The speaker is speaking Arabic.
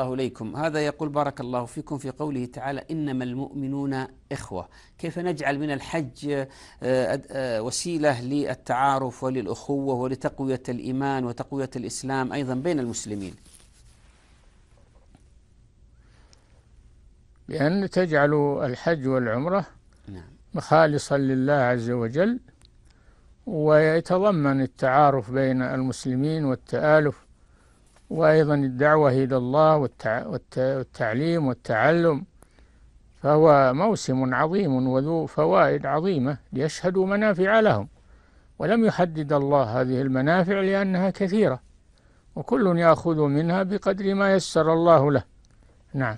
الله إليكم. هذا يقول بارك الله فيكم في قوله تعالى إنما المؤمنون إخوة. كيف نجعل من الحج آه، آه، وسيلة للتعارف وللأخوة ولتقوية الإيمان وتقوية الإسلام أيضا بين المسلمين؟ بأن تجعل الحج والعمرة نعم. خالصا لله عز وجل ويتضمن التعارف بين المسلمين والتآلف وأيضا الدعوة إلى الله والتعليم والتعلم فهو موسم عظيم وذو فوائد عظيمة ليشهدوا منافع لهم. ولم يحدد الله هذه المنافع لأنها كثيرة وكل يأخذ منها بقدر ما يسر الله له. نعم.